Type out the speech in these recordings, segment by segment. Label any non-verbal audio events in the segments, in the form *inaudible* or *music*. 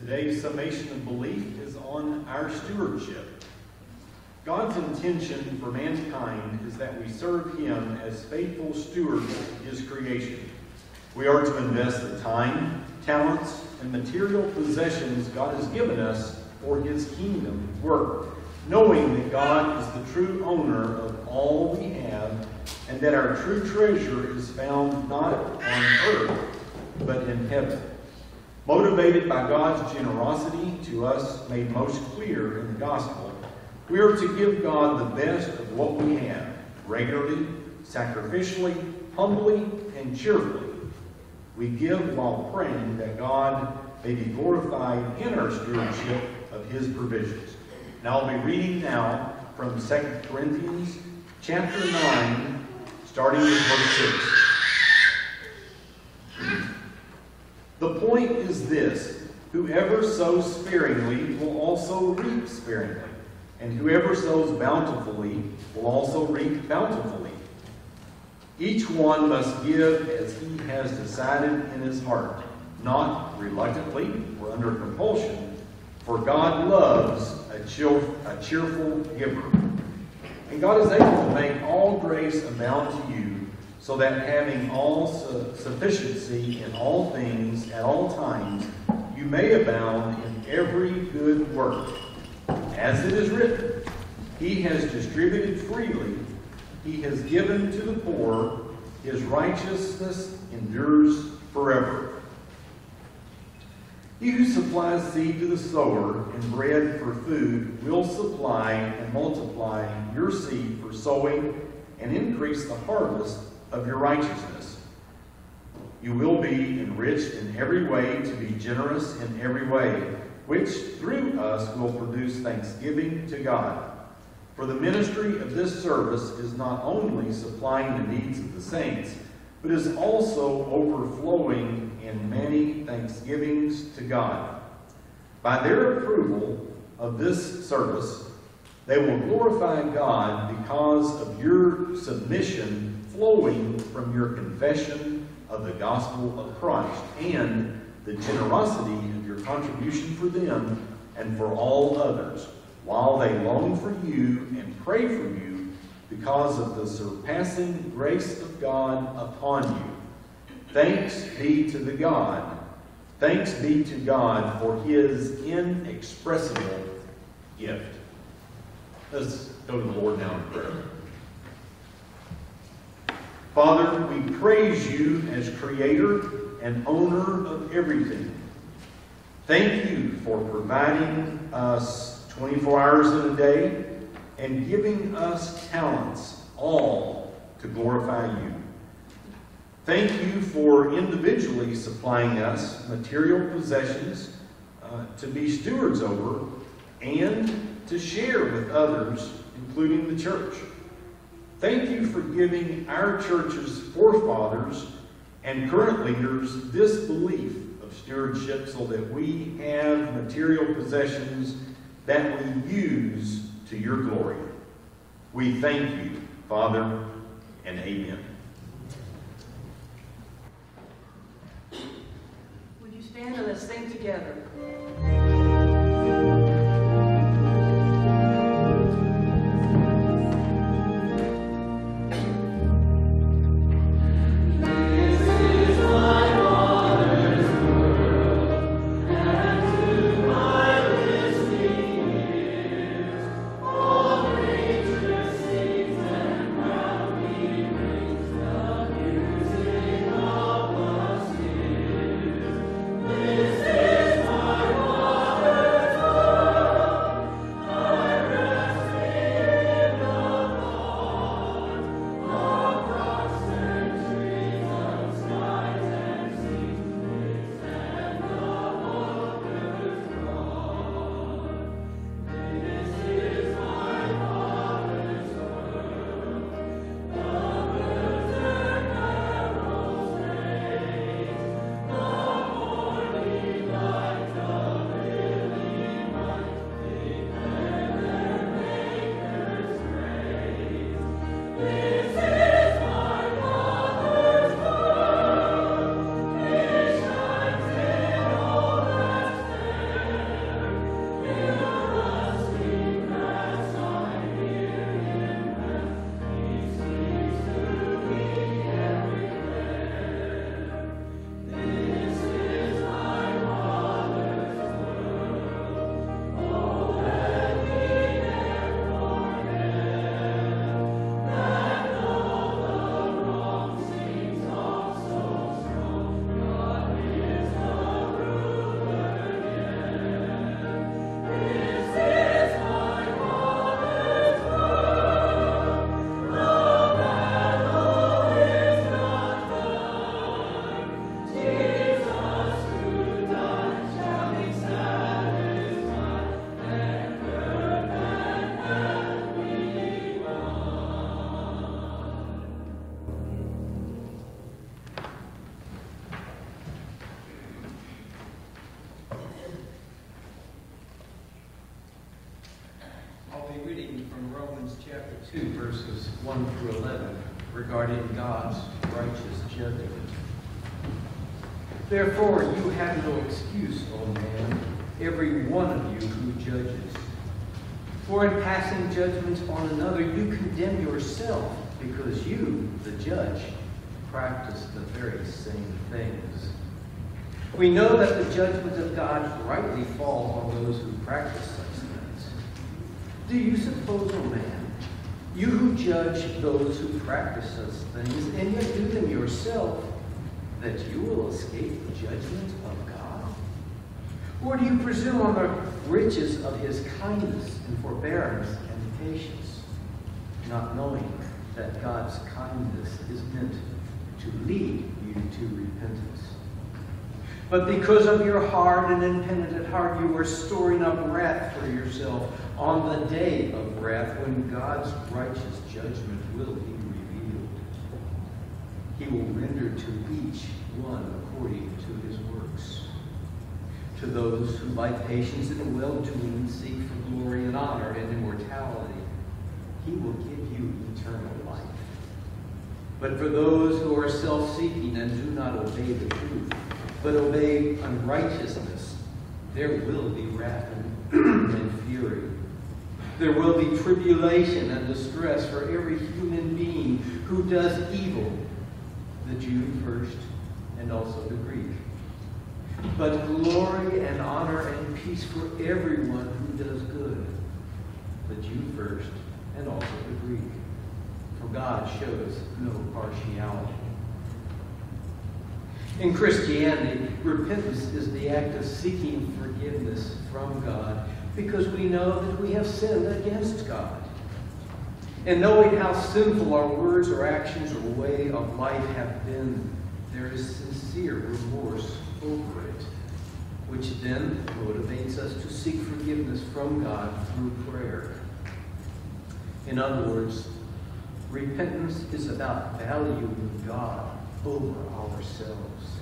Today's summation of belief is on our stewardship. God's intention for mankind is that we serve Him as faithful stewards of His creation. We are to invest the time, talents, and material possessions God has given us for His kingdom work, knowing that God is the true owner of all we have and that our true treasure is found not on earth, but in heaven. Motivated by God's generosity to us made most clear in the gospel, we are to give God the best of what we have, regularly, sacrificially, humbly, and cheerfully. We give while praying that God may be glorified in our stewardship of his provisions. Now I'll be reading now from 2 Corinthians chapter 9, starting with verse 6. The point is this whoever sows sparingly will also reap sparingly, and whoever sows bountifully will also reap bountifully. Each one must give as he has decided in his heart, not reluctantly or under compulsion, for God loves a, cheer, a cheerful giver. And God is able to make all grace abound to you so that having all su sufficiency in all things at all times, you may abound in every good work. As it is written, He has distributed freely, He has given to the poor, His righteousness endures forever. He who supplies seed to the sower and bread for food will supply and multiply your seed for sowing and increase the harvest of your righteousness. You will be enriched in every way to be generous in every way, which through us will produce thanksgiving to God. For the ministry of this service is not only supplying the needs of the saints, but is also overflowing in many thanksgivings to God. By their approval of this service, they will glorify God because of your submission flowing from your confession of the gospel of Christ and the generosity of your contribution for them and for all others, while they long for you and pray for you because of the surpassing grace of God upon you. Thanks be to the God. Thanks be to God for his inexpressible gift. Let's go to the Lord now in prayer. Father, we praise you as creator and owner of everything. Thank you for providing us 24 hours in a day and giving us talents, all to glorify you. Thank you for individually supplying us material possessions uh, to be stewards over and to share with others, including the church. Thank you for giving our church's forefathers and current leaders this belief of stewardship so that we have material possessions that we use to your glory. We thank you, Father, and amen. Would you stand and let's sing together? 2, verses 1 through 11, regarding God's righteous judgment. Therefore, you have no excuse, O man, every one of you who judges. For in passing judgment on another, you condemn yourself, because you, the judge, practice the very same things. We know that the judgment of God rightly falls on those who practice such things. Do you suppose, O man, you who judge those who practice such things, and yet do them yourself, that you will escape the judgment of God? Or do you presume on the riches of his kindness and forbearance and patience, not knowing that God's kindness is meant to lead you to repentance? But because of your hard and impenitent heart, you are storing up wrath for yourself on the day of wrath when God's righteous judgment will be revealed. He will render to each one according to his works. To those who by patience and well-doing seek for glory and honor and immortality, he will give you eternal life. But for those who are self-seeking and do not obey the truth, but obey unrighteousness, there will be wrath and *clears throat* fury. There will be tribulation and distress for every human being who does evil, the Jew first and also the Greek. But glory and honor and peace for everyone who does good, the Jew first and also the Greek. For God shows no partiality. In Christianity, repentance is the act of seeking forgiveness from God because we know that we have sinned against God. And knowing how sinful our words or actions or way of life have been, there is sincere remorse over it, which then motivates us to seek forgiveness from God through prayer. In other words, repentance is about valuing God over ourselves.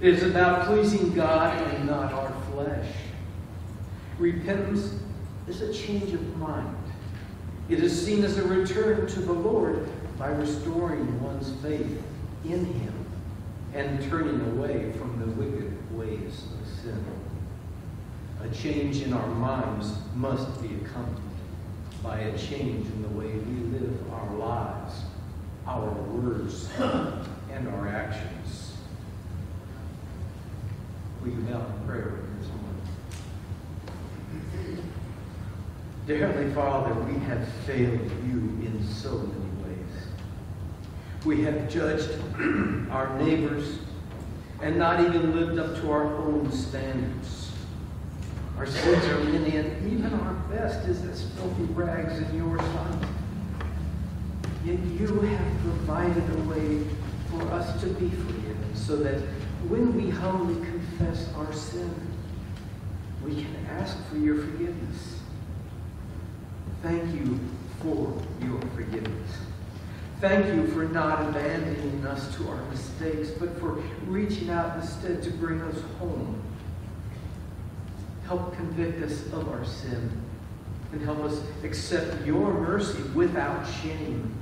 It is about pleasing God and not our flesh. Repentance is a change of mind. It is seen as a return to the Lord by restoring one's faith in Him and turning away from the wicked ways of sin. A change in our minds must be accompanied by a change in the way we live our lives, our words, and our actions. Will you bow in prayer with someone? Dear Heavenly Father, we have failed you in so many ways. We have judged *clears throat* our neighbors and not even lived up to our own standards. Our sins are many, and even our best is as filthy rags in your sight. Yet you have provided a way for us to be forgiven, so that when we humbly confess our sin, we can ask for your forgiveness. Thank you for your forgiveness. Thank you for not abandoning us to our mistakes, but for reaching out instead to bring us home. Help convict us of our sin and help us accept your mercy without shame.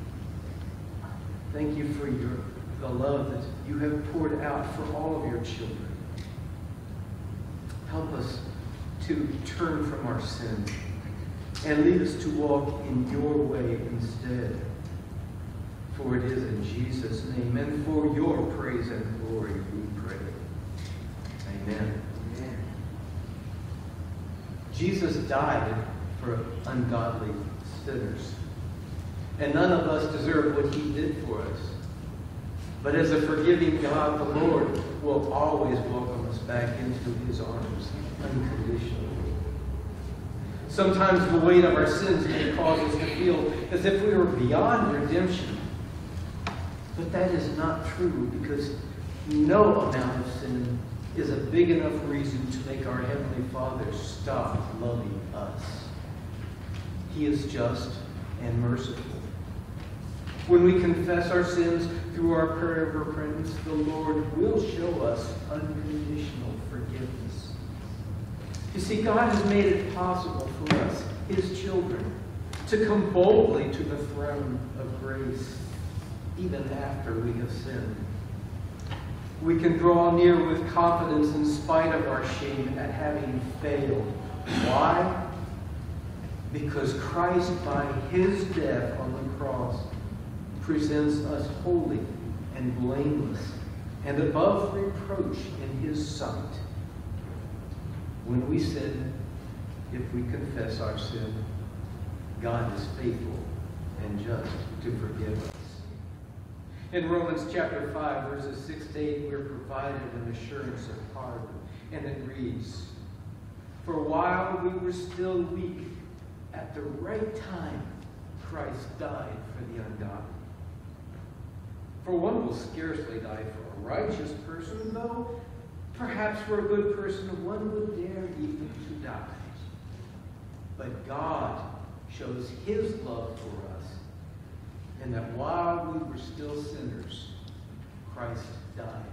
Thank you for your the love that you have poured out for all of your children. Help us to turn from our sin and lead us to walk in your way instead. For it is in Jesus' name and for your praise and glory we pray. Amen. Amen. Jesus died for ungodly sinners. And none of us deserve what he did for us. But as a forgiving God, the Lord will always welcome us back into his arms unconditionally. Sometimes the weight of our sins may cause us to feel as if we were beyond redemption. But that is not true because no amount of sin is a big enough reason to make our Heavenly Father stop loving us. He is just and merciful. When we confess our sins through our prayer of repentance, the Lord will show us unconditional you see, God has made it possible for us, His children, to come boldly to the throne of grace, even after we have sinned. We can draw near with confidence in spite of our shame at having failed. Why? Because Christ, by his death on the cross, presents us holy and blameless and above reproach in his sight. When we sin, if we confess our sin, God is faithful and just to forgive us. In Romans chapter 5, verses 6 to 8, we're provided an assurance of pardon. And it reads, For while we were still weak, at the right time, Christ died for the ungodly. For one will scarcely die for a righteous person, though perhaps for a good person one would dare even to die. But God shows his love for us, and that while we were still sinners, Christ died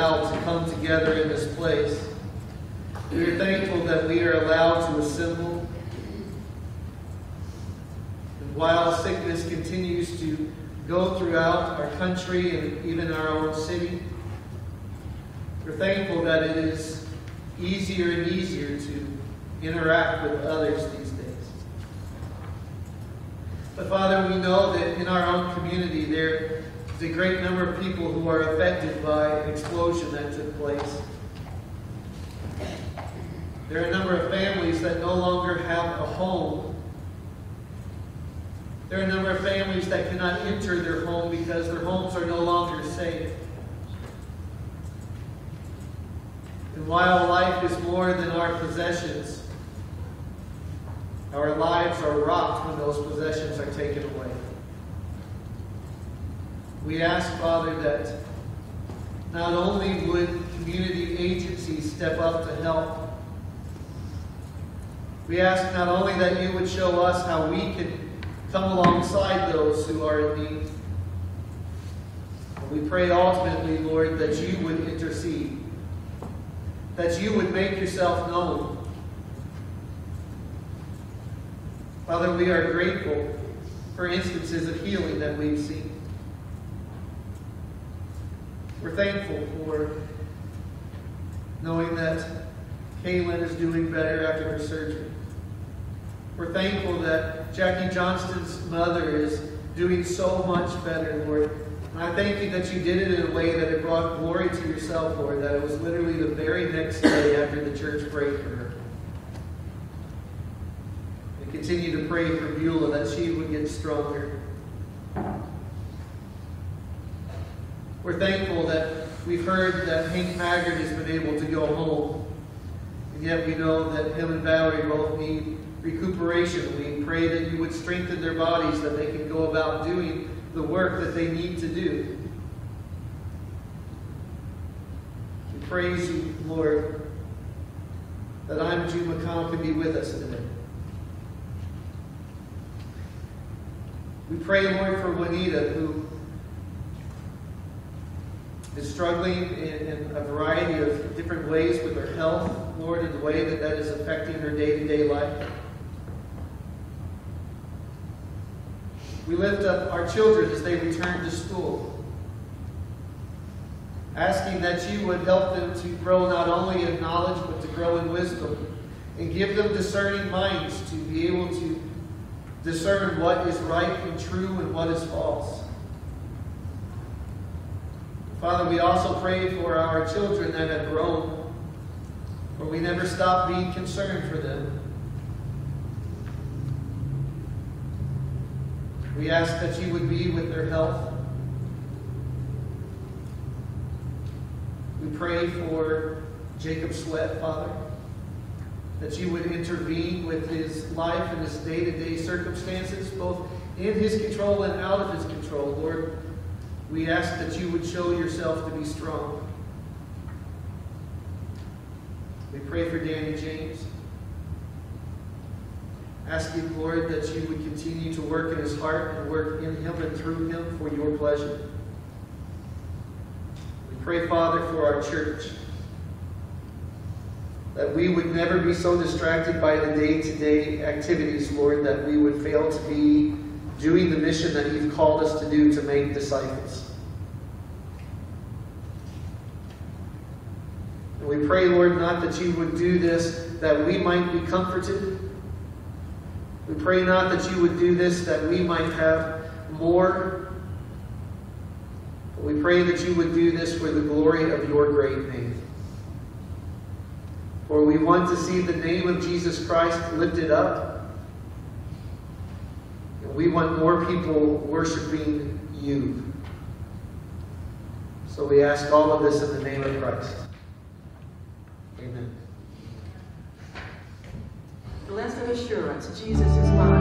allowed to come together in this place. We are thankful that we are allowed to assemble. And while sickness continues to go throughout our country and even our own city, we're thankful that it is easier and easier to interact with others these days. But Father, we know that in our own community there is a great number of people who are affected by an explosion that took place. There are a number of families that no longer have a home. There are a number of families that cannot enter their home because their homes are no longer safe. And while life is more than our possessions, our lives are rocked when those possessions are taken away. We ask, Father, that not only would community agencies step up to help, we ask not only that you would show us how we can come alongside those who are in need, we pray ultimately, Lord, that you would intercede, that you would make yourself known. Father, we are grateful for instances of healing that we've seen. We're thankful for knowing that Kaylin is doing better after her surgery. We're thankful that Jackie Johnston's mother is doing so much better, Lord. And I thank you that you did it in a way that it brought glory to yourself, Lord, that it was literally the very next day after the church prayed for her. We continue to pray for Beulah that she would get stronger. We're thankful that we've heard that Hank Maggard has been able to go home. And yet we know that him and Valerie both need recuperation. We pray that you would strengthen their bodies, that they can go about doing the work that they need to do. We praise you, Lord, that I'm Jude McConnell can be with us today. We pray, Lord, for Juanita, who is struggling in, in, a variety of different ways with her health, Lord, in the way that that is affecting her day-to-day life. We lift up our children as they return to school, asking that you would help them to grow not only in knowledge, but to grow in wisdom, and give them discerning minds to be able to discern what is right and true and what is false. Father, we also pray for our children that have grown, for we never stop being concerned for them. We ask that you would be with their health. We pray for Jacob Sweat, Father, that you would intervene with his life and his day-to-day circumstances, both in his control and out of his control. Lord, we ask that you would show yourself to be strong. We pray for Danny James. Asking, Lord, that you would continue to work in his heart and work in him and through him for your pleasure. We pray, Father, for our church. That we would never be so distracted by the day-to-day activities, Lord, that we would fail to be doing the mission that you've called us to do to make disciples. And we pray, Lord, not that you would do this that we might be comforted. We pray not that you would do this that we might have more. But we pray that you would do this for the glory of your great name. For we want to see the name of Jesus Christ lifted up. We want more people worshiping you. So we ask all of this in the name of Christ. Amen. Blessed assurance, Jesus is mine.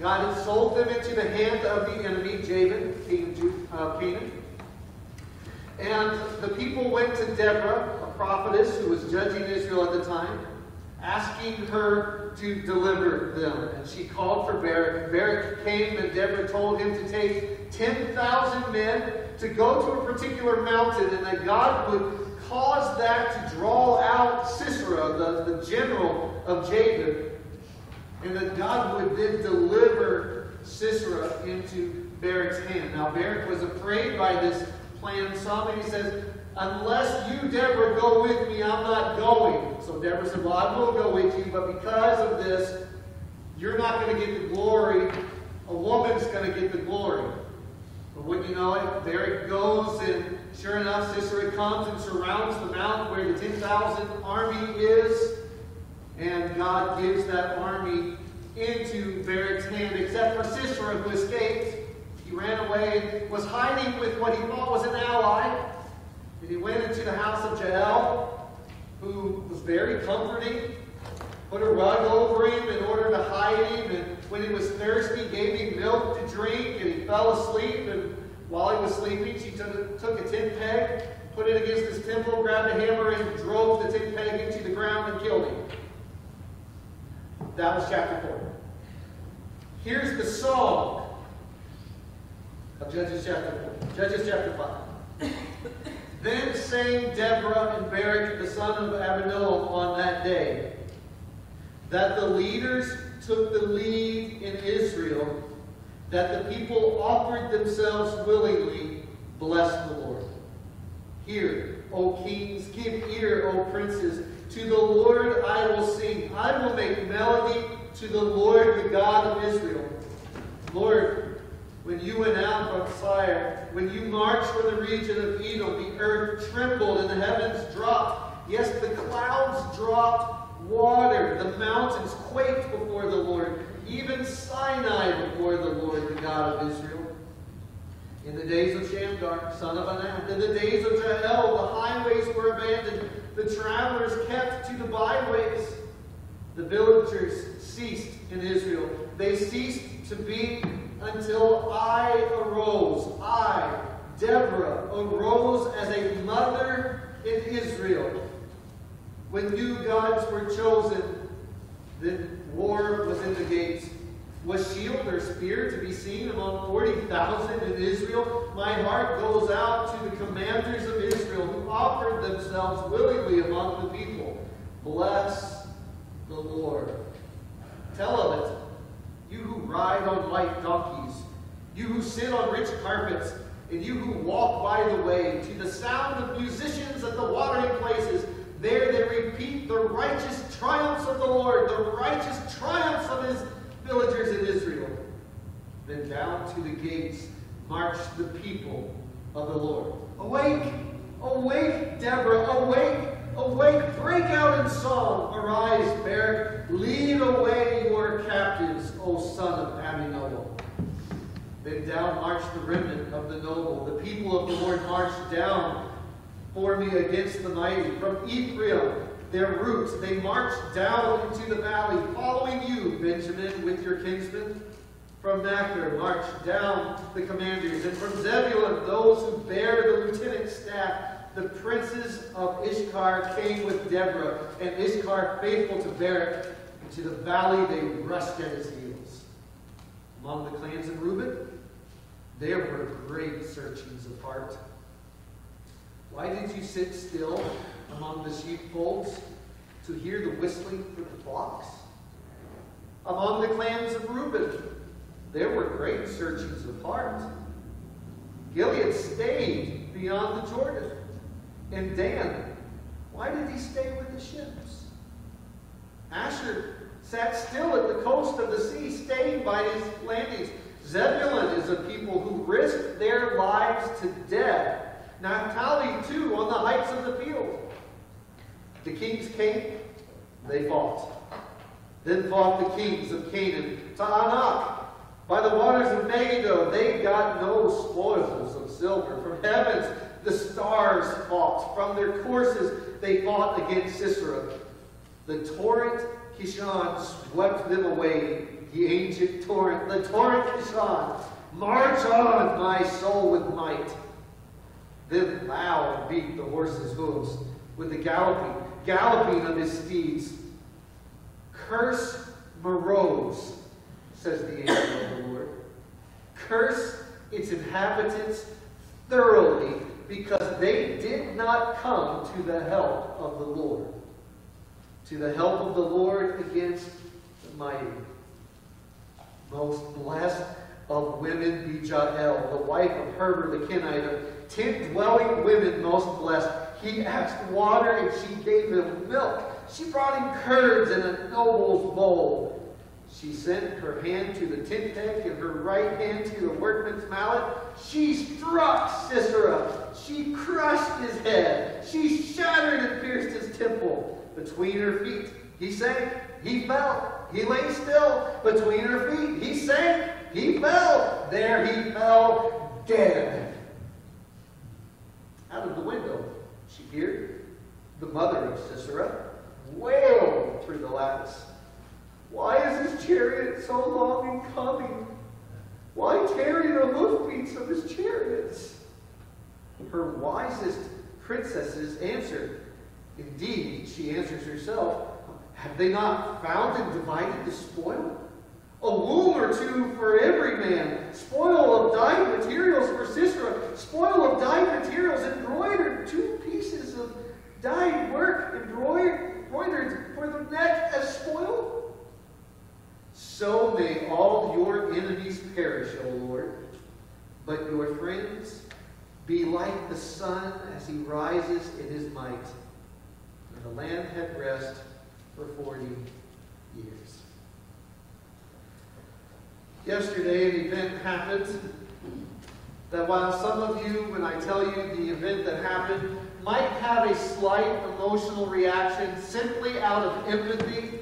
God had sold them into the hand of the enemy, Jabin, king of uh, Canaan. And the people went to Deborah, a prophetess who was judging Israel at the time, asking her to deliver them. And she called for Barak. Barak came, and Deborah told him to take 10,000 men to go to a particular mountain, and that God would cause that to draw out Sisera, the, the general of Jabin, and that God would then deliver Sisera into Barak's hand. Now, Barak was afraid by this plan some, and he says, Unless you, Deborah, go with me, I'm not going. So Deborah said, Well, I will go with you, but because of this, you're not going to get the glory. A woman's going to get the glory. But wouldn't you know it, Barak goes, and sure enough, Sisera comes and surrounds the mountain where the 10,000 army is. And God gives that army into Barak's hand, except for Sisera, who escaped. He ran away, was hiding with what he thought was an ally. And he went into the house of Jael, who was very comforting, put a rug over him in order to hide him, and when he was thirsty, gave him milk to drink, and he fell asleep, and while he was sleeping, she took, took a tent peg, put it against his temple, grabbed a hammer, and drove the tent peg into the ground and killed him. That was chapter 4. Here's the song of Judges chapter 4. Judges chapter 5. *laughs* then sang Deborah and Barak, the son of Abinoam, on that day, that the leaders took the lead in Israel, that the people offered themselves willingly, bless the Lord. Hear, O kings, give ear, O princes. To the Lord I will sing. I will make melody to the Lord, the God of Israel. Lord, when you went out from Tyre, when you marched from the region of Edom, the earth trembled and the heavens dropped. Yes, the clouds dropped water. The mountains quaked before the Lord. Even Sinai before the Lord, the God of Israel. In the days of Shamgar, son of Anath, in the days of Jael, the highways were abandoned. The travelers kept to the byways. The villagers ceased in Israel. They ceased to be until I arose. I, Deborah, arose as a mother in Israel. When new gods were chosen, then war was in the. Was shield or spear to be seen among 40,000 in Israel? My heart goes out to the commanders of Israel who offered themselves willingly among the people. Bless the Lord. Tell of it, you who ride on white donkeys, you who sit on rich carpets, and you who walk by the way, to the sound of musicians at the watering places, there they repeat the righteous triumphs of the Lord, the righteous triumphs of his villagers in Israel. Then down to the gates marched the people of the Lord. Awake! Awake, Deborah! Awake! Awake! Break out in song! Arise, Barak! Lead away your captives, O son of Abinoam. Then down marched the remnant of the noble. The people of the Lord marched down for me against the mighty. From Ephraim, their roots, they marched down into the valley, following you, Benjamin, with your kinsmen. From Machir marched down the commanders, and from Zebulun those who bear the lieutenant's staff. The princes of Issachar came with Deborah, and Issachar faithful to Barak. Into the valley they rushed at his heels. Among the clans of Reuben, there were great searchings of heart. Why did you sit still among the sheepfolds to hear the whistling for the flocks? Among the clans of Reuben, there were great searchings of heart. Gilead stayed beyond the Jordan. And Dan, why did he stay with the ships? Asher sat still at the coast of the sea, staying by his landings. Zebulun is a people who risked their lives to death. Naphtali, too, on the heights of the field. The kings came, they fought. Then fought the kings of Canaan Taanach. By the waters of Megiddo, they got no spoils of silver. From heavens, the stars fought. From their courses, they fought against Sisera. The torrent Kishon swept them away. The ancient torrent, the torrent Kishon. March on, my soul, with might. Then loud beat the horse's hooves with the galloping, galloping of his steeds. Curse Meroz, says the angel of the Lord. Curse its inhabitants thoroughly, because they did not come to the help of the Lord. To the help of the Lord against the mighty. Most blessed of women be Jael, the wife of Heber the Kenite. Tent dwelling women most blessed. He asked water and she gave him milk. She brought him curds in a noble's bowl. She sent her hand to the tent peg and her right hand to the workman's mallet. She struck Sisera. She crushed his head. She shattered and pierced his temple between her feet. He sank. He fell. He lay still between her feet. He sank. He fell. There he fell dead. Out of the window, she heard the mother of Sisera wail through the lattice. Why is his chariot so long in coming? Why tarry the hoofbeats of his chariots. Her wisest princesses answered. Indeed, she answers herself, Have they not found and divided the spoil? A loom or two for every man, spoil of dyed materials for Sisera, spoil of dyed materials embroidered, two dyed work embroidered for the neck as spoil? So may all your enemies perish, O Lord, but your friends be like the sun as he rises in his might. And the land had rest for 40 years. Yesterday, an event happened that while some of you, when I tell you the event that happened, might have a slight emotional reaction simply out of empathy,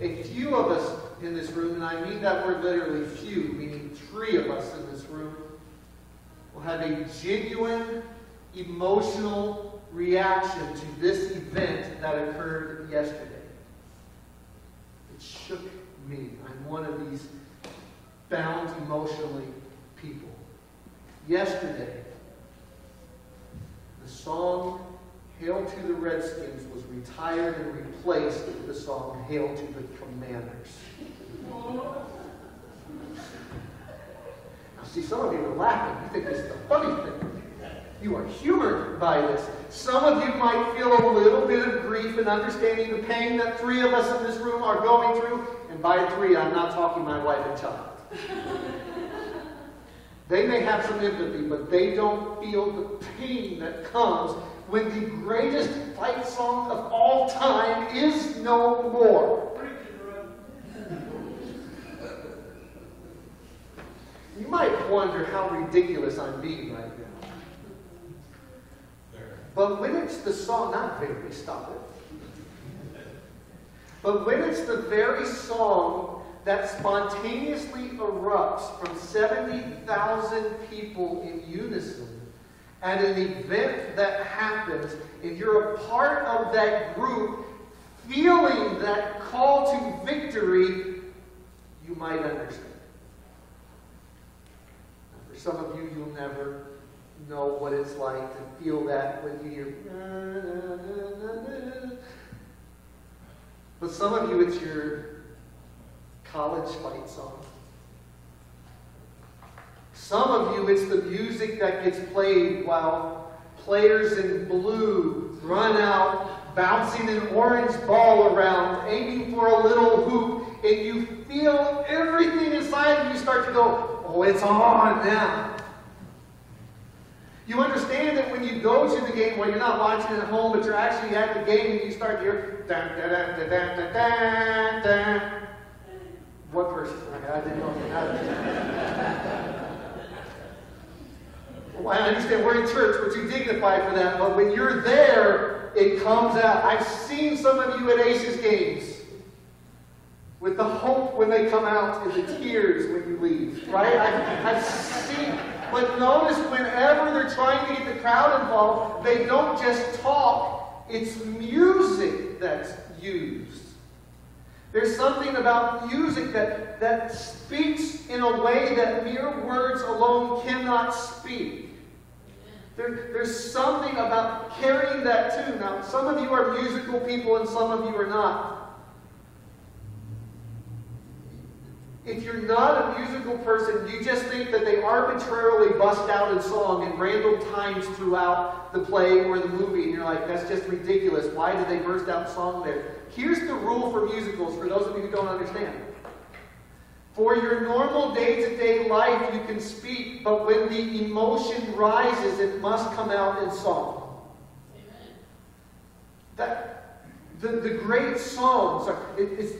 a few of us in this room, and I mean that word literally few, meaning three of us in this room, will have a genuine emotional reaction to this event that occurred yesterday. It shook me. I'm one of these bound emotionally people. Yesterday, the song Hail to the Redskins was retired and replaced with the song Hail to the Commanders. Now, see, some of you are laughing. You think this is a funny thing. You are humored by this. Some of you might feel a little bit of grief in understanding the pain that three of us in this room are going through. And by three, I'm not talking my wife and child. They may have some empathy, but they don't feel the pain that comes when the greatest fight song of all time is no more. You might wonder how ridiculous I'm being right now. But when it's the song, not very, stop it. But when it's the very song that spontaneously erupts from 70,000 people in unison at an event that happens, and you're a part of that group, feeling that call to victory, you might understand. For some of you, you'll never know what it's like to feel that when you hear. But some of you, it's your college fight song. Some of you, it's the music that gets played while players in blue run out, bouncing an orange ball around, aiming for a little hoop, and you feel everything inside of you start to go, oh, it's on now. You understand that when you go to the game, well, you're not watching at home, but you're actually at the game, and you start to hear, dun, dun, dun, dun, dun, dun, dun. What person? I didn't know. *laughs* Well, I understand we're in church, we're too dignified for that, but when you're there, it comes out. I've seen some of you at Aces games with the hope when they come out and the tears when you leave, right? I've, I've seen, but notice whenever they're trying to get the crowd involved, they don't just talk, it's music that's used. There's something about music that, that speaks in a way that mere words alone cannot speak. There, there's something about carrying that tune. Now, some of you are musical people and some of you are not. If you're not a musical person, you just think that they arbitrarily bust out in song in random times throughout the play or the movie, and you're like, that's just ridiculous. Why did they burst out song there? Here's the rule for musicals, for those of you who don't understand. For your normal day to day life, you can speak, but when the emotion rises, it must come out in song. Amen. That, the, the great songs, are, it, it's,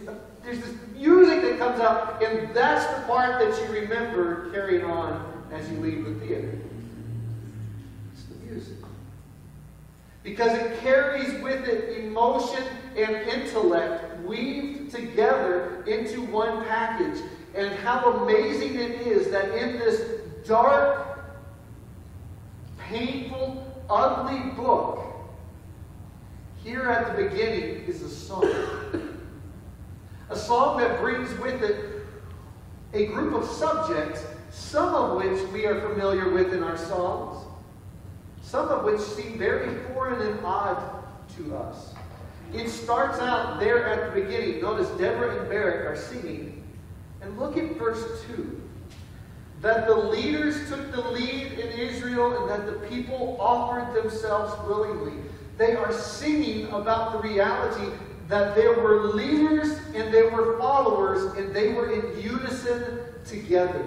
there's this music that comes out, and that's the part that you remember carrying on as you leave the theater. It's the music. Because it carries with it emotion and intellect weaved together into one package and how amazing it is that in this dark, painful, ugly book, here at the beginning is a song. A song that brings with it a group of subjects some of which we are familiar with in our songs, some of which seem very foreign and odd to us. It starts out there at the beginning. Notice Deborah and Barak are singing. And look at verse 2. That the leaders took the lead in Israel and that the people offered themselves willingly. They are singing about the reality that there were leaders and there were followers and they were in unison together.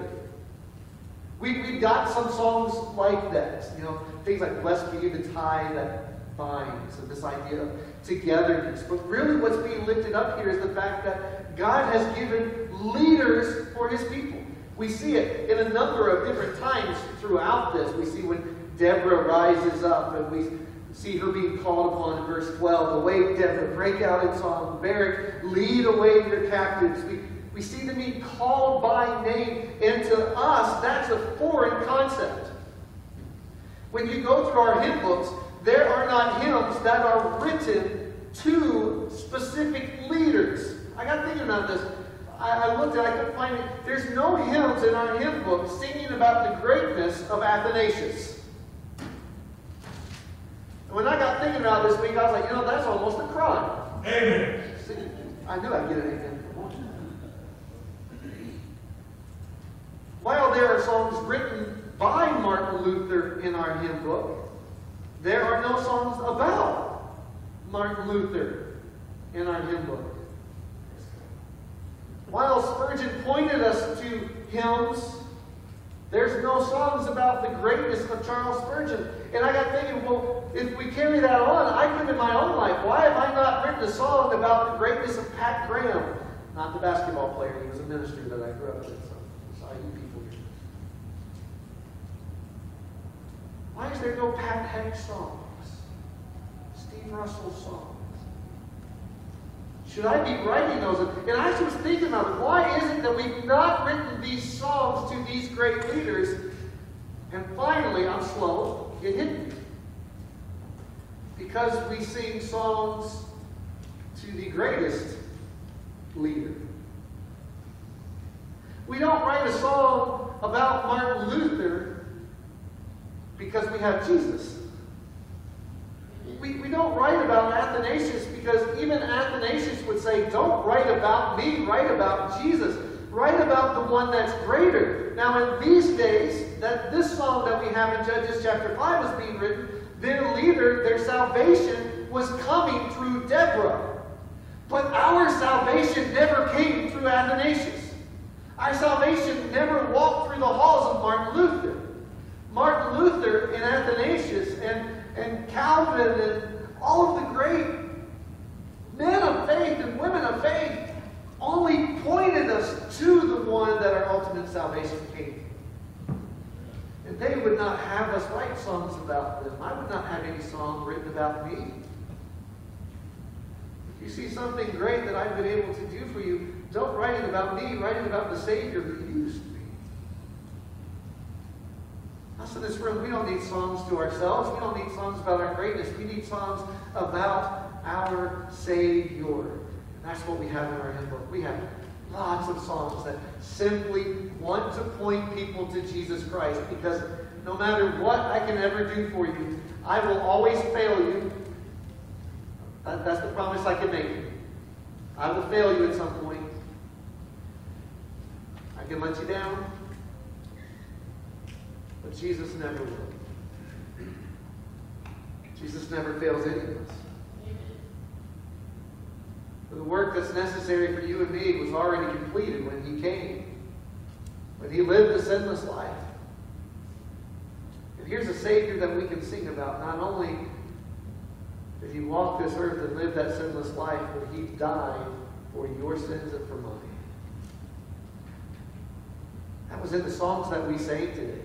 We, we've got some songs like that, you know, things like Blessed Be the Tie That Binds, and this idea of togetherness. But really what's being lifted up here is the fact that God has given leaders for his people. We see it in a number of different times throughout this. We see when Deborah rises up and we see her being called upon in verse 12. Awake, Deborah, break out in song. Barak, lead away your captives. We, we see them being called by name. And to us, that's a foreign concept. When you go through our hymn books, there are not hymns that are written to specific leaders. I got thinking about this. I, I looked at I couldn't find it. There's no hymns in our hymn book singing about the greatness of Athanasius. And when I got thinking about this week, I was like, you know, that's almost a crime. Amen. See, I knew I'd get an amen. While there are songs written by Martin Luther in our hymn book, there are no songs about Martin Luther in our hymn book. While Spurgeon pointed us to hymns, there's no songs about the greatness of Charles Spurgeon. And I got thinking, well, if we carry that on, I could in my own life, why have I not written a song about the greatness of Pat Graham? Not the basketball player, he was a minister that I grew up with. So sorry, you people here. Why is there no Pat Heck songs? Steve Russell songs? Should I be writing those? And I was thinking about it. Why is it that we've not written these songs to these great leaders? And finally, I'm slow, it hit me. Because we sing songs to the greatest leader. We don't write a song about Martin Luther because we have Jesus. We, we don't write about Athanasius because even Athanasius would say, don't write about me, write about Jesus. Write about the one that's greater. Now, in these days, that this song that we have in Judges chapter 5 was being written, their leader, their salvation, was coming through Deborah. But our salvation never came through Athanasius. Our salvation never walked through the halls of Martin Luther. Martin Luther and Athanasius and, and Calvin and all of the great men of faith and women of faith only pointed us to the one that our ultimate salvation came. And they would not have us write songs about them. I would not have any song written about me. If you see something great that I've been able to do for you, don't write it about me, write it about the Savior who used. Us in this room, we don't need songs to ourselves. We don't need songs about our greatness. We need songs about our Savior. And that's what we have in our hymn book. We have lots of songs that simply want to point people to Jesus Christ because no matter what I can ever do for you, I will always fail you. That, that's the promise I can make you. I will fail you at some point. I can let you down. But Jesus never will. Jesus never fails any of us. The work that's necessary for you and me was already completed when he came, when he lived a sinless life. And here's a Savior that we can sing about. Not only did he walk this earth and live that sinless life, but he died for your sins and for mine. That was in the songs that we sang today.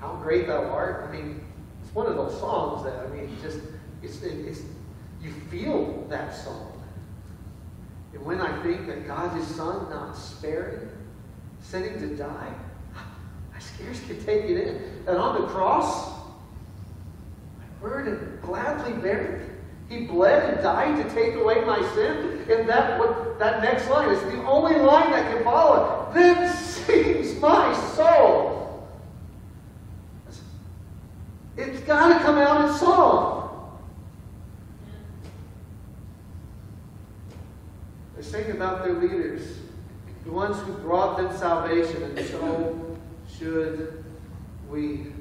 How great thou art. I mean, it's one of those songs that, I mean, just, it's, it's, you feel that song. And when I think that God his son not sparing, sent him to die, I scarce can take it in. And on the cross, I heard and gladly buried. He bled and died to take away my sin. And that what that next line is the only line that can follow. Then *laughs* sings my soul. It's got to come out in song. They sing about their leaders, the ones who brought them salvation, and so should we.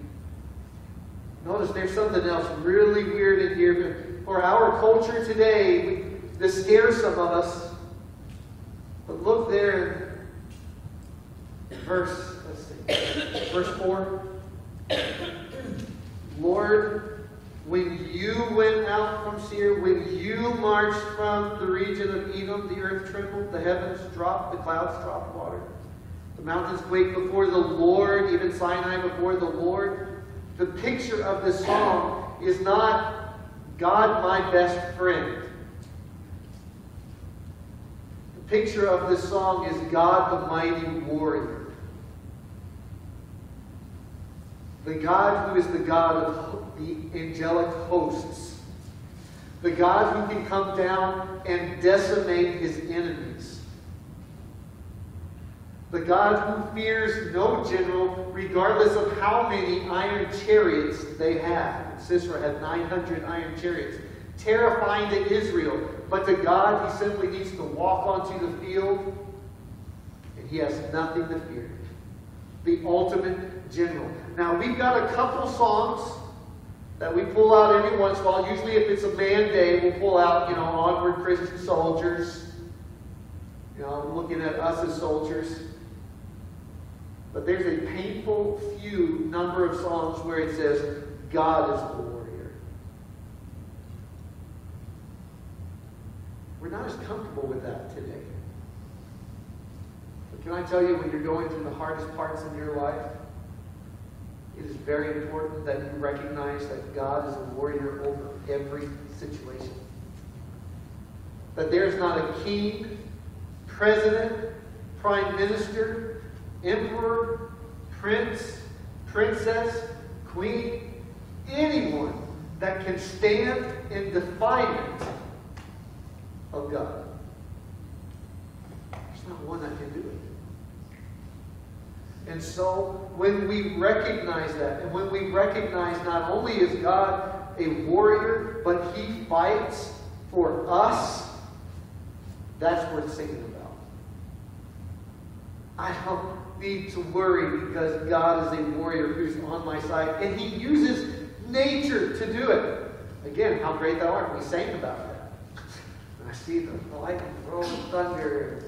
Notice there's something else really weird in here. For our culture today, this scares some of us. But look there, verse, let's see, verse 4. Lord, when you went out from Seir, when you marched from the region of Edom, the earth trembled, the heavens dropped, the clouds dropped water. The mountains quaked before the Lord, even Sinai before the Lord. The picture of this song is not God, my best friend. The picture of this song is God, the mighty warrior. The God who is the God of the angelic hosts. The God who can come down and decimate his enemies. The God who fears no general, regardless of how many iron chariots they have. Sisera had 900 iron chariots, terrifying to Israel. But to God, he simply needs to walk onto the field, and he has nothing to fear. The ultimate general. Now, we've got a couple songs that we pull out every once in a while. Usually, if it's a man day, we'll pull out, you know, Onward Christian Soldiers. You know, looking at us as soldiers. But there's a painful few number of songs where it says, God is the warrior. We're not as comfortable with that today. Can I tell you, when you're going through the hardest parts in your life, it is very important that you recognize that God is a warrior over every situation. That there's not a king, president, prime minister, emperor, prince, princess, queen, anyone that can stand in defiance of God. There's not one that can do it. And so, when we recognize that, and when we recognize not only is God a warrior, but he fights for us, that's worth singing about. I don't need to worry because God is a warrior who's on my side, and he uses nature to do it. Again, how great thou art. We sang about that. *laughs* I see the lightning, rolling thunder,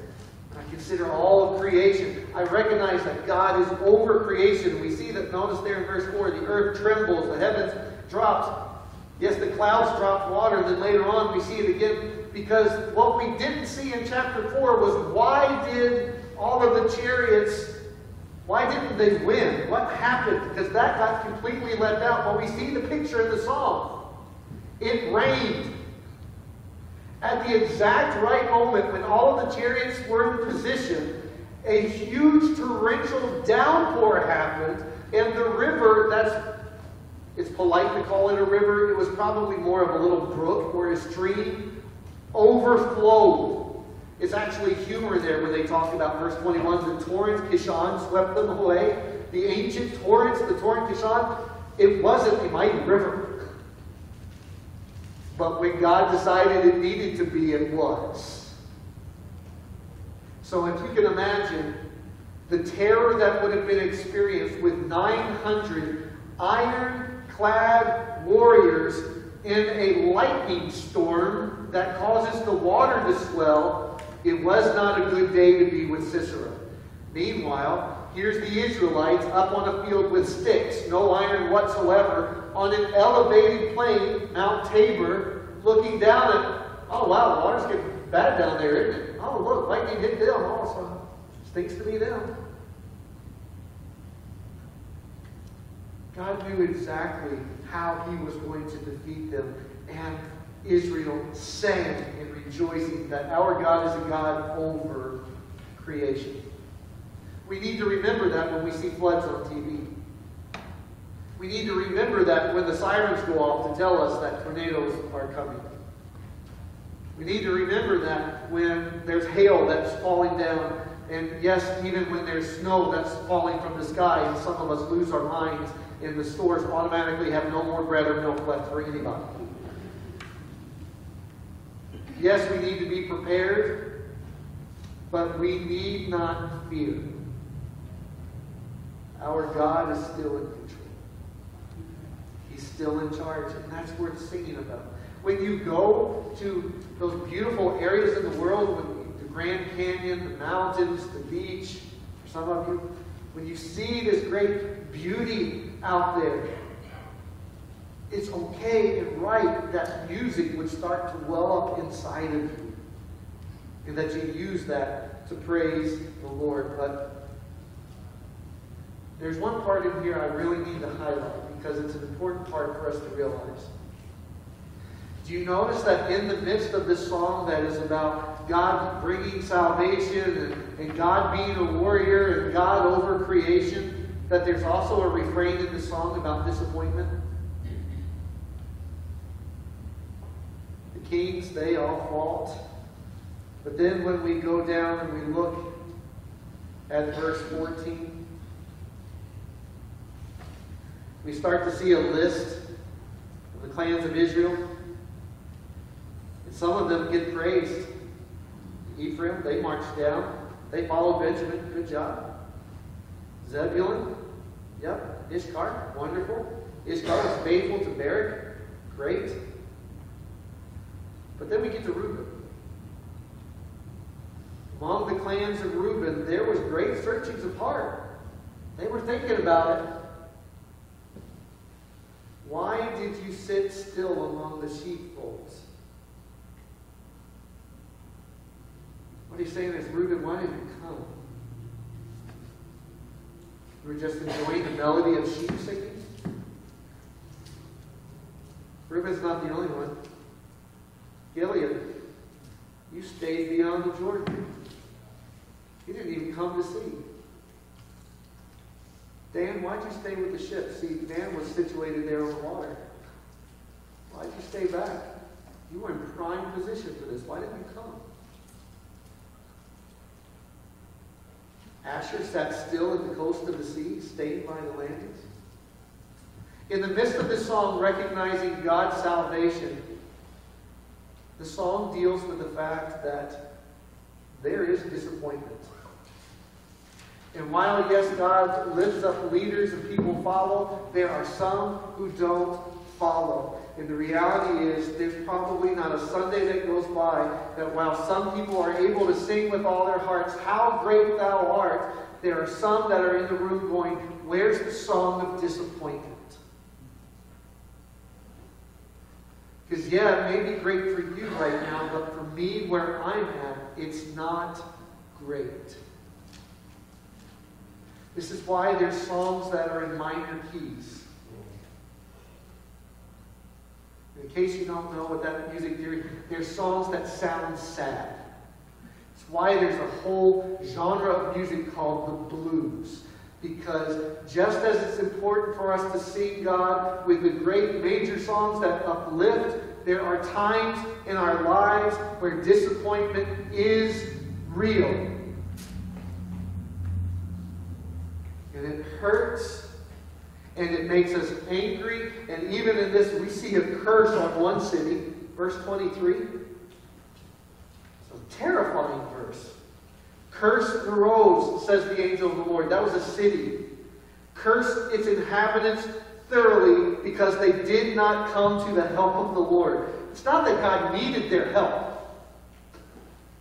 I consider all of creation. I recognize that God is over creation. We see that, notice there in verse 4, the earth trembles, the heavens drops. Yes, the clouds drop water. Then later on, we see it again because what we didn't see in chapter 4 was why did all of the chariots, why didn't they win? What happened? Because that got completely left out. But we see the picture in the psalm. It rained. At the exact right moment when all of the chariots were in position, a huge torrential downpour happened, and the river, that's, it's polite to call it a river, it was probably more of a little brook or a stream, overflowed. It's actually humor there when they talk about verse 21, the torrent Kishon swept them away. The ancient torrents, the torrent Kishon, it wasn't a mighty river. But when God decided it needed to be, it was. So if you can imagine the terror that would have been experienced with 900 iron-clad warriors in a lightning storm that causes the water to swell, it was not a good day to be with Sisera. Meanwhile, here's the Israelites up on a field with sticks, no iron whatsoever, on an elevated plain, Mount Tabor, looking down at, oh wow, the water's getting bad down there, isn't it? Oh look, lightning hit them also. Stinks to be them. God knew exactly how he was going to defeat them, and Israel sang in rejoicing that our God is a God over creation. We need to remember that when we see floods on TV. We need to remember that when the sirens go off to tell us that tornadoes are coming. We need to remember that when there's hail that's falling down and yes, even when there's snow that's falling from the sky, and some of us lose our minds, and the stores automatically have no more bread or milk left for anybody. Yes, we need to be prepared, but we need not fear. Our God is still in control. Still in charge, and that's worth singing about. When you go to those beautiful areas in the world, when the Grand Canyon, the mountains, the beach, for some of you, when you see this great beauty out there, it's okay and right that music would start to well up inside of you. And that you use that to praise the Lord. But there's one part in here I really need to highlight because it's an important part for us to realize. Do you notice that in the midst of this song that is about God bringing salvation and, and God being a warrior and God over creation, that there's also a refrain in the song about disappointment? The kings, they all fault. But then when we go down and we look at verse 14, we start to see a list of the clans of Israel. And some of them get praised. Ephraim, they marched down. They followed Benjamin. Good job. Zebulun, yep. Issachar, wonderful. Issachar was faithful to Barak. Great. But then we get to Reuben. Among the clans of Reuben, there was great searchings of heart. They were thinking about it. Why did you sit still among the sheepfolds? What he's saying is, Reuben, why didn't you come? You were just enjoying the melody of sheep singing? Reuben's not the only one. Gilead, you stayed beyond the Jordan. You didn't even come to see. Dan, why'd you stay with the ship? See, Dan was situated there on the water. Why'd you stay back? You were in prime position for this. Why didn't you come? Asher sat still at the coast of the sea, stayed by the landings. In the midst of this song, recognizing God's salvation, the song deals with the fact that there is disappointment. And while, yes, God lifts up leaders and people follow, there are some who don't follow. And the reality is, there's probably not a Sunday that goes by that while some people are able to sing with all their hearts, How great thou art, there are some that are in the room going, Where's the song of disappointment? Because, yeah, it may be great for you right now, but for me, where I'm at, it's not great. This is why there's songs that are in minor keys. In case you don't know what that music theory, there's songs that sound sad. It's why there's a whole genre of music called the blues. Because just as it's important for us to sing God with the great major songs that uplift, there are times in our lives where disappointment is real. And it hurts and it makes us angry. And even in this, we see a curse on one city, verse 23. It's a terrifying verse. Curse Meroz, says the angel of the Lord. That was a city. Curse its inhabitants thoroughly because they did not come to the help of the Lord. It's not that God needed their help.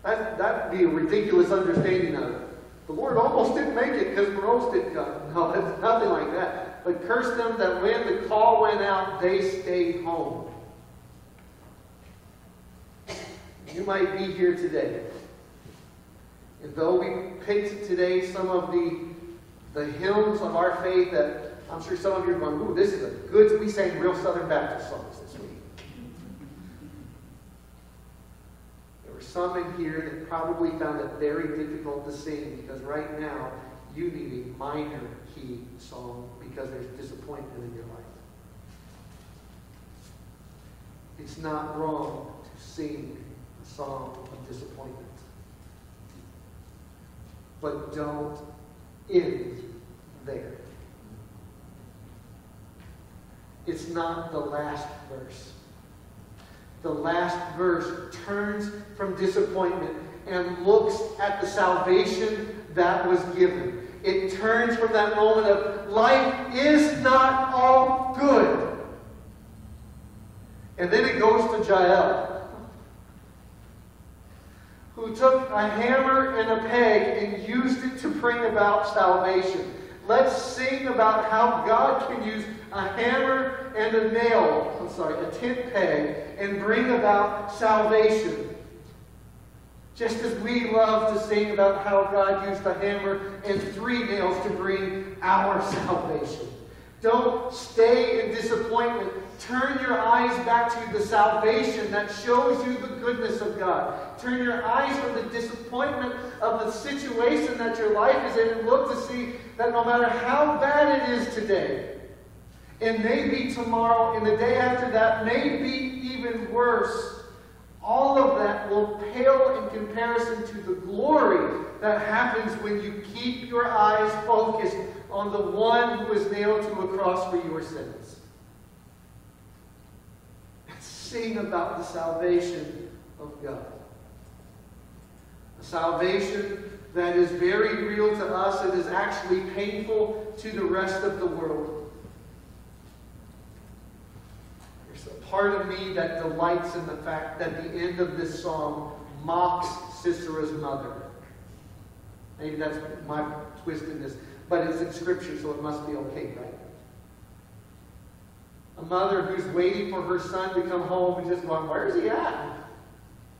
That, that'd be a ridiculous understanding of it. The Lord almost didn't make it because Meroz didn't come. No, it's nothing like that. But curse them that when the call went out, they stayed home. You might be here today. And though we picked today some of the, the hymns of our faith that I'm sure some of you are going, ooh, this is a good, we sang real Southern Baptist songs this week. There were some in here that probably found it very difficult to sing because right now you need a minor key song because there's disappointment in your life. It's not wrong to sing a song of disappointment. but don't end there. It's not the last verse. The last verse turns from disappointment and looks at the salvation that was given. It turns from that moment of life is not all good. And then it goes to Jael, who took a hammer and a peg and used it to bring about salvation. Let's sing about how God can use a hammer and a nail, I'm sorry, a tent peg, and bring about salvation. Just as we love to sing about how God used a hammer and three nails to bring our *laughs* salvation. Don't stay in disappointment. Turn your eyes back to the salvation that shows you the goodness of God. Turn your eyes from the disappointment of the situation that your life is in and look to see that no matter how bad it is today, and maybe tomorrow and the day after that, may be even worse, all of that will pale in comparison to the glory that happens when you keep your eyes focused on the one who was nailed to a cross for your sins. And sing about the salvation of God. A salvation that is very real to us and is actually painful to the rest of the world. There's a part of me that delights in the fact that the end of this song mocks Sisera's mother. Maybe that's my twist in this. But it's in Scripture, so it must be okay, right? A mother who's waiting for her son to come home and just going, Where's he at?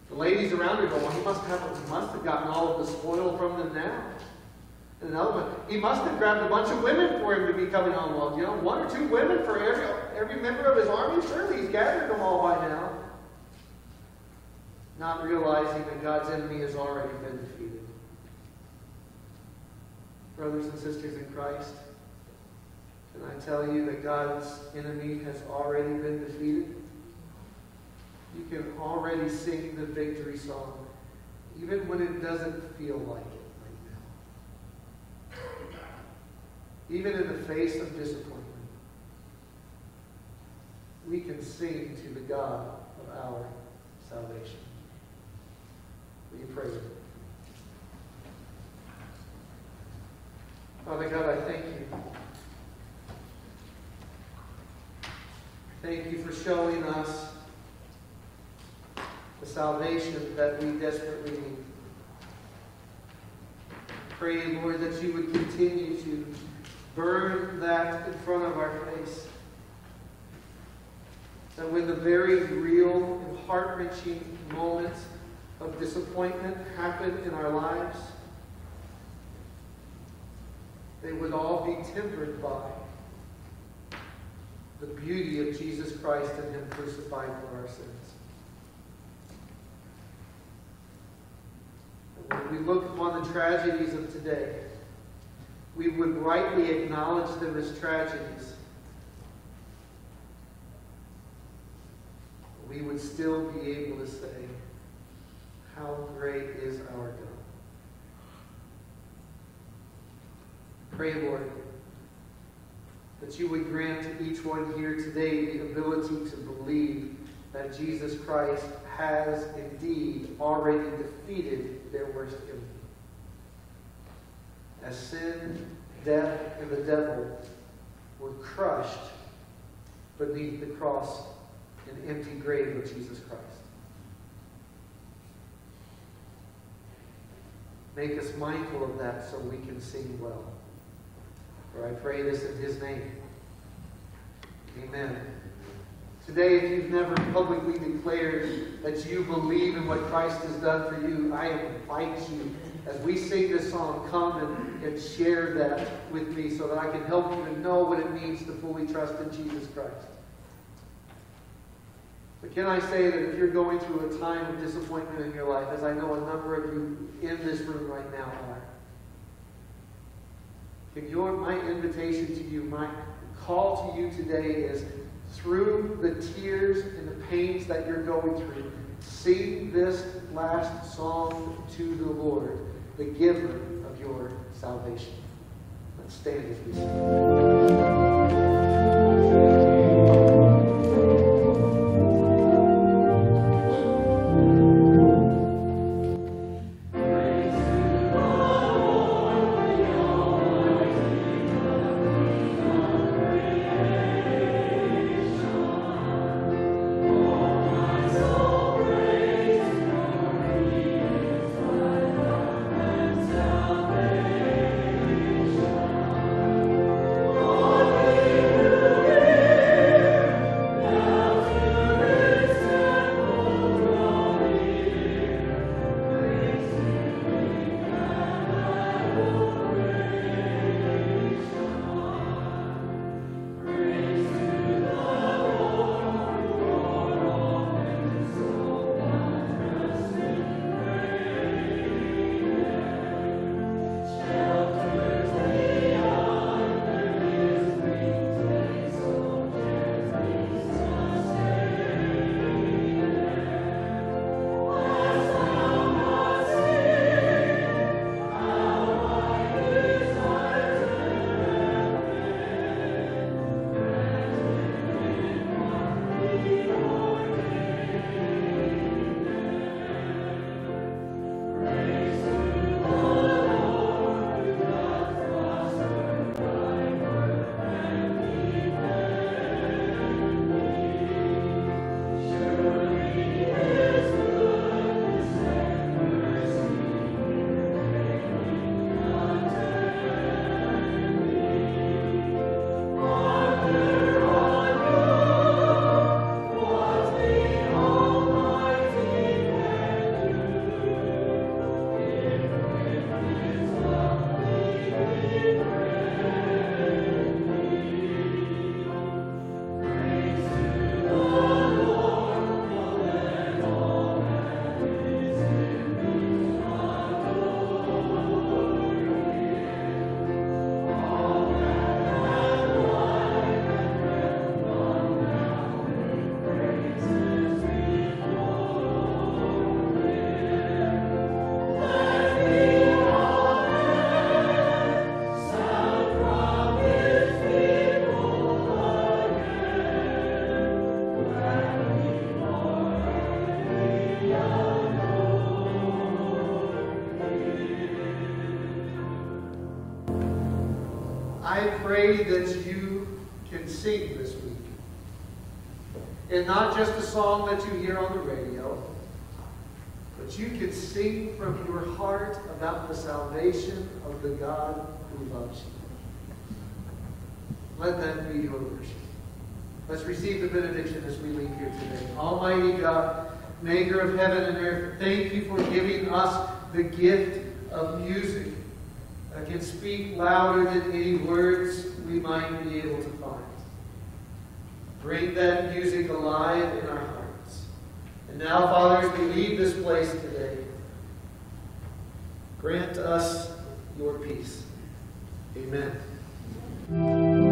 The ladies around her go, Well, he must have, he must have gotten all of the spoil from them now. And another one, he must have grabbed a bunch of women for him to be coming home. Well, you know, one or two women for every, every member of his army? Surely he's gathered them all by now. Not realizing that God's enemy has already been defeated brothers and sisters in Christ, can I tell you that God's enemy has already been defeated? You can already sing the victory song, even when it doesn't feel like it right now. Even in the face of disappointment, we can sing to the God of our salvation. Will you pray with me? Father God, I thank you. Thank you for showing us the salvation that we desperately need. Pray, Lord, that you would continue to burn that in front of our face. That when the very real and heart wrenching moments of disappointment happen in our lives, they would all be tempered by the beauty of Jesus Christ and Him crucified for our sins. And when we look upon the tragedies of today, we would rightly acknowledge them as tragedies. We would still be able to say, How great is our God! Pray, Lord, that you would grant to each one here today the ability to believe that Jesus Christ has indeed already defeated their worst enemy. As sin, death, and the devil were crushed beneath the cross and empty grave of Jesus Christ. Make us mindful of that so we can sing well. For I pray this in his name. Amen. Today, if you've never publicly declared that you believe in what Christ has done for you, I invite you, as we sing this song, come and, and share that with me so that I can help you to know what it means to fully trust in Jesus Christ. But can I say that if you're going through a time of disappointment in your life, as I know a number of you in this room right now are, can your, my invitation to you, my call to you today is through the tears and the pains that you're going through, sing this last song to the Lord, the giver of your salvation. Let's stand we sing. Pray that you can sing this week. And not just a song that you hear on the radio, but you can sing from your heart about the salvation of the God who loves you. Let that be your worship. Let's receive the benediction as we leave here today. Almighty God, maker of heaven and earth, thank you for giving us the gift of music speak louder than any words we might be able to find. Bring that music alive in our hearts. And now, Father, as we leave this place today, grant us your peace. Amen.